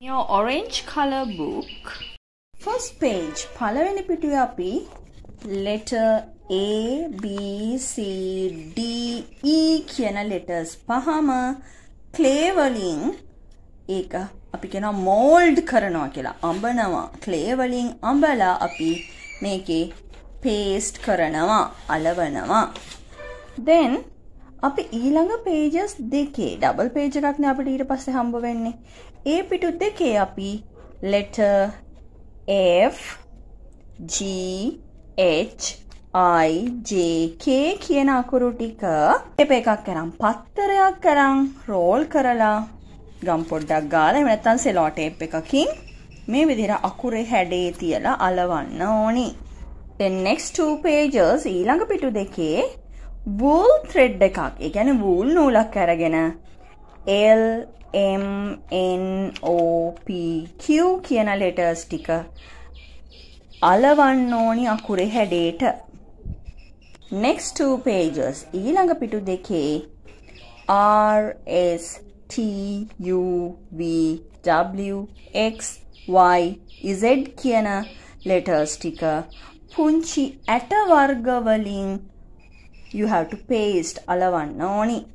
Your orange color book. First page පළවෙනි පිටුවේ අපි letter A B C D E කියන letters පහම clay වලින් ඒක අපි කියනවා mold කරනවා කියලා අඹනවා. Clay වලින් අඹලා අපි මේකේ paste කරනවා අලවනවා. Then අපි ඊළඟ pages දෙකේ double page එකක් නේ අපිට ඊට පස්සේ හම්බ වෙන්නේ ඒ පිටු දෙකේ අපි letter F G H I J K කියන අකුරු ටික ටේප් එකක් කරන් පත්තරයක් කරන් රෝල් කරලා ගම් පොඩ්ඩක් ගාලා එහෙම නැත්නම් සෙලෝ ටේප් එකකින් මේ විදිහට අකුරේ හැඩේ තියලා අලවන්න ඕනි. then next two pages ඊළඟ පිටු දෙකේ wool thread එකක්. ඒ කියන්නේ wool නූලක් අරගෙන L M N O P Q කියන letters ටික අලවන්න ඕනි අකුරේ හැඩේට. next two pages ඊළඟ පිටු දෙකේ R S T U V W X Y Z කියන letters ටික පුංචි ඇට වර්ග වලින් you have to paste alavan noni